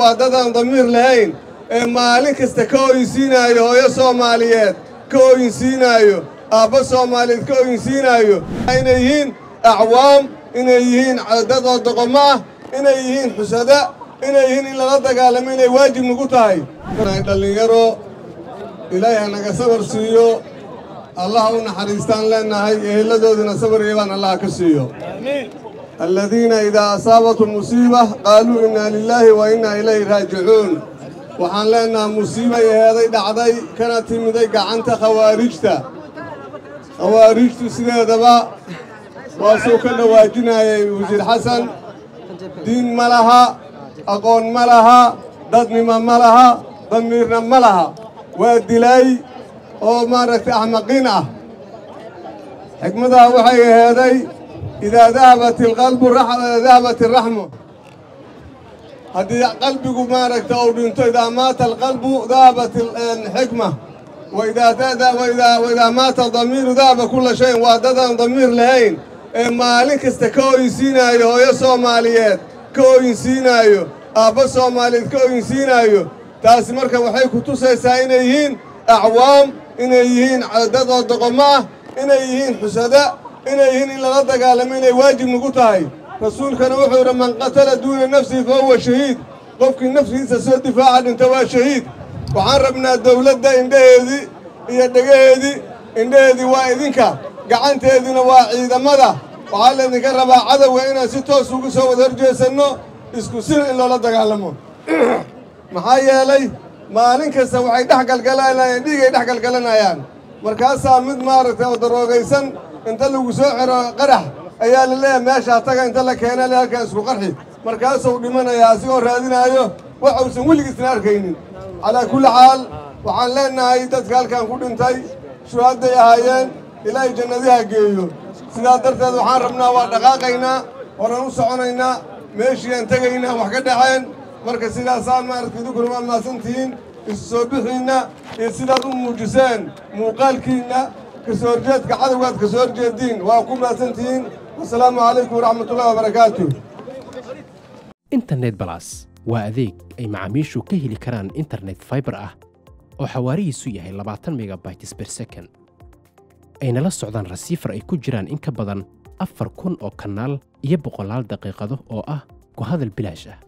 waa dadaan damiir lahayn ee maalin kasta ka oyinsiinaayo hooyo soomaaliyeed ka oyinsiinaayo aabba soomaaliyeed ka oyinsiinaayo inay yihiin acwaam inay yihiin dad oo doqomo ah inay yihiin xusada inay yihiin in lala dagaalamo inay waajib nagu tahay. Dhallinyaro ilaahay ha naga sabar siiyo allah u naxariistaan leennahay ehelladoodina sabar iibaan allah ka siiyo aladiina idaa asaabatum musiiba qaaluu innaa lilaahi wa innaa ilayhi raajicuun waxaan leennaha musiibay eheeday dhacday kana timiday gacanta khawaarijta khawaarijtu sideedaba waasuu ka dhawaajinayay wasiir xasan diin ma laha aqoon ma laha dadnimo ma laha damiirna ma laha waa dilaay oo maaragtay axmaqiin ah xikmadaha waxay aheeday idaa dahabat ilqalbu dahabat iraxmu haddii qalbigu maaragta uu dhinto idaa maata alqalbu dahabat xikma waidaa maata damiiru dahaba kulla shayin waa dadaan damiir lahayn ee maalin kasta ka oyinsiinaayo hooyo soomaaliyeed ka oyinsiinaayo aabba soomaaliyeed ka oyinsiinaayo taasi marka waxay ku tusaysaa inay yihiin acwaam inay yihiin dad oo inay yihiin xusada inay yihiin in lala dagaalamo inay waajib nagu tahay rasuulkana wuxuu yidhi man qatala duuna nafsihi fa shahiid qofkii naftiisa soo difaaca dhinta waa shahiid waxaan rabnaa dawladda indhaheedii iyo dhegaheedii indhaheedii waa idinka gacanteediina waa ciidamada waxaa laydinka rabaa cadowga inaan si toos ugu soo wada horjeesanno isku sil in loola dagaalamo maxaa yeelay maalin kasta waxay dhex galgalanayaan dhiigay dhex galgalanayaan markaasaa mid maaragtay oo daroogaysan inta lagu soo xiro qarax ayaa la leeyahay meeshaa taga inta la keena le halkan isku qarxi. Markaasuu dhimanayaa asigoo raadinaayo waxuusan weligiisna arkaynin. Calaa kulli xaal waxaan leennahay dadka halkan ku dhintay shuhadday ahaayeen ilaahay jannadiha geeyo sidaa darteed waxaan rabnaa waa dhaqaaqaynaa horan u soconaynaa meeshiiaan tegaynaa wax ka dhaceen. Marka sidaasaan maaragta idinkuna waa mahadsantihiin isu soo bixiinna iyo sidaad u muujiseen muuqaalkiinna ka soo horjeedka cadowgaad ka soo horjeediin waa ku mahadsantihiin wasalaamu calaykum waraxmatullahi wabarakaatu internet balas waa adeeg ay macaamiishu ka heli karaan internet faibar ah oo xawaarihiisu yahay labaatan megabytes ber second. Ayna la socdaan rasiifar ay ku jiraan in ka badan afar kun oo kanaal iyo boqolaal daqiiqado oo ah ku hadal bilaash ah